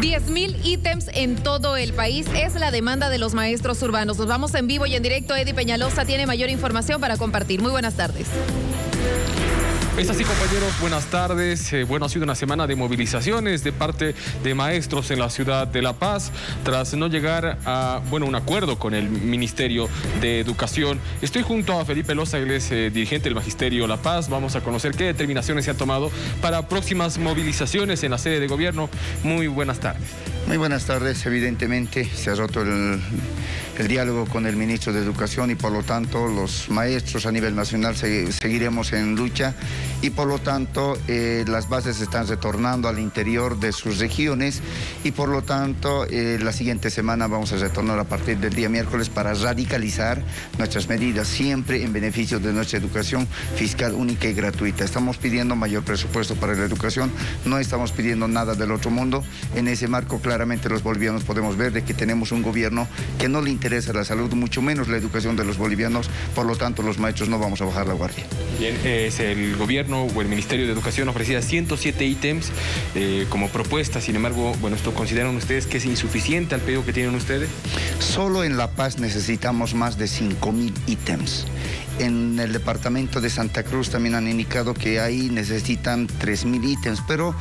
10.000 ítems en todo el país es la demanda de los maestros urbanos. Nos vamos en vivo y en directo. Eddie Peñalosa tiene mayor información para compartir. Muy buenas tardes. Es así, compañeros, buenas tardes. Eh, bueno, ha sido una semana de movilizaciones de parte de maestros en la ciudad de La Paz, tras no llegar a, bueno, un acuerdo con el Ministerio de Educación. Estoy junto a Felipe Loza, él es eh, dirigente del Magisterio La Paz. Vamos a conocer qué determinaciones se han tomado para próximas movilizaciones en la sede de gobierno. Muy buenas tardes. Muy buenas tardes. Evidentemente se ha roto el, diálogo con el ministro de Educación y por lo tanto los maestros a nivel nacional seguiremos en lucha y por lo tanto eh, las bases están retornando al interior de sus regiones y por lo tanto eh, la siguiente semana vamos a retornar a partir del día miércoles para radicalizar nuestras medidas siempre en beneficio de nuestra educación fiscal única y gratuita. Estamos pidiendo mayor presupuesto para la educación, no estamos pidiendo nada del otro mundo. En ese marco, claramente los bolivianos podemos ver de que tenemos un gobierno que no le interesa la salud, mucho menos la educación de los bolivianos, por lo tanto los maestros no vamos a bajar la guardia. Bien, es el gobierno o el Ministerio de Educación ofrecía 107 ítems eh, como propuesta, sin embargo, bueno, ¿esto consideran ustedes que es insuficiente al pedido que tienen ustedes? Solo en La Paz necesitamos más de 5 mil ítems. En el departamento de Santa Cruz también han indicado que ahí necesitan 3.000 ítems, pero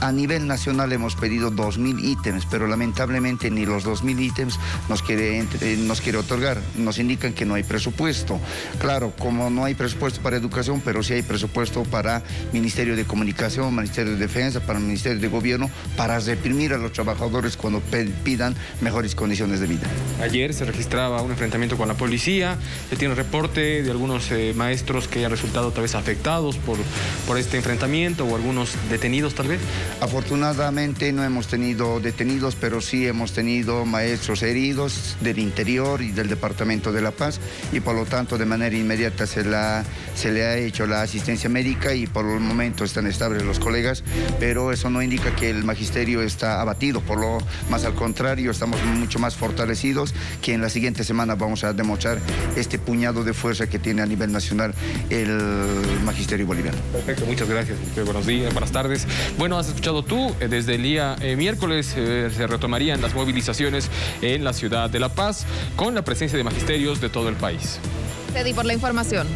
a nivel nacional hemos pedido 2.000 ítems, pero lamentablemente ni los 2.000 ítems nos quiere, nos quiere otorgar. Nos indican que no hay presupuesto. Claro, como no hay presupuesto para educación, pero sí hay presupuesto para Ministerio de Comunicación, Ministerio de Defensa, para Ministerio de Gobierno, para reprimir a los trabajadores cuando pidan mejores condiciones de vida. Ayer se registraba un enfrentamiento con la policía. Se tiene reporte de algunos eh, maestros que hayan resultado tal vez afectados por, por este enfrentamiento o algunos detenidos tal vez? Afortunadamente no hemos tenido detenidos, pero sí hemos tenido maestros heridos del interior y del Departamento de La Paz y por lo tanto de manera inmediata se, le ha hecho la asistencia médica y por el momento están estables los colegas, pero eso no indica que el magisterio está abatido, por lo más al contrario, estamos mucho más fortalecidos que en la siguiente semana vamos a demostrar este puñado de fuerza que tiene a nivel nacional el magisterio boliviano. Perfecto, muchas gracias. Buenos días, buenas tardes. Bueno, has escuchado tú, eh, desde el día eh, miércoles eh, se retomarían las movilizaciones en la ciudad de La Paz con la presencia de magisterios de todo el país. Teddy, por la información.